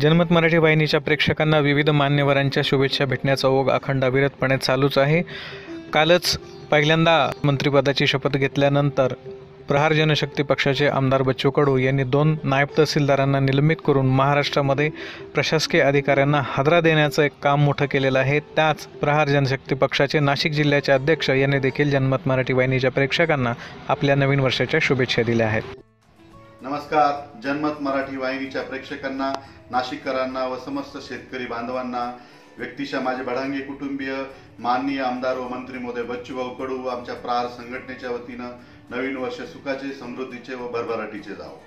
जनमत मराठी वाहिनीच्या प्रेक्षकांना विविध मान्यवरांच्या शुभेच्छा भेटण्याचा ओघ अखंड अविरतपणे चालूच आहे. कालच पहिल्यांदा मंत्रिपदाची शपथ घेतल्यानंतर प्रहार जनशक्ती पक्षाचे आमदार बच्चू कडू यांनी दोन नायब तहसीलदारांना निलंबित करून महाराष्ट्रामध्ये प्रशासकीय अधिकाऱ्यांना हादरा देण्याचं एक काम मोठं केलेलं आहे. त्याच प्रहार जनशक्ती पक्षाचे नाशिक जिल्ह्याचे अध्यक्ष यांनी देखील जनमत मराठी वाहिनीच्या प्रेक्षकांना आपल्या नवीन वर्षाच्या शुभेच्छा दिल्या आहेत. नमस्कार. जनमत मराठी वाहिनीच्या प्रेक्षकांना नाशिककरांना व समस्त शेतकरी बांधवांना व्यक्तीच्या माझे बढांगे कुटुंबीय माननीय आमदार व मंत्री मोदय बच्चूभाऊ कडू आमच्या प्रार संघटनेच्या वतीनं नवीन वर्ष सुखाचे समृद्धीचे व भरभराटीचे जावो.